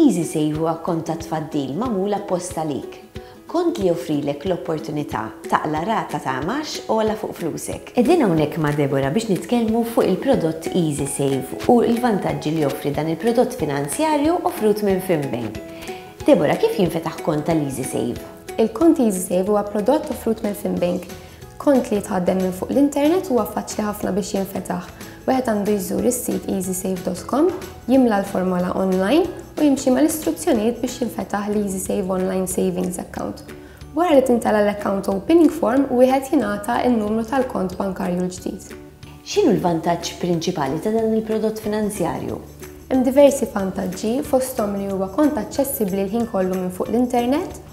EasySave huwa kont ta' tfaddil magħmul appost għalik. Kont li joffrilek l-opportunità taqla' rata ta' imgħax ogħla fuq flusek. Qegħdin hawnhekk ma' Deborah biex nitkellmu fuq il-prodott EasySave u l-vantaġġi li joffri dan il-prodott finanzjarju offrut minn Finbank. Deborah, kif jinfetaħ kont tal-EasySave? Il-kont EasySave huwa prodott offrut minn Finbank. Kont li jitħaddem minn fuq l-internet huwa faċli ħafna biex jinfetaħ. Wieħed għandu jżur is-sit easysafe.com, jimla l-formola online u jimxi mal-istruzzjonijiet biex jinfetaħ l-EasySafe Online Savings Account. Wara li tintala l-Account Opening Form, wieħed jingħata n-numru tal-kont bankarju l-ġdid. X'inhu l-vantaġġ prinċipali ta' dan il-prodott finanzjarju? Hemm diversi vantaġġi, fosthom li huwa kont aċċessibbli l-ħin kollu minn fuq l-internet,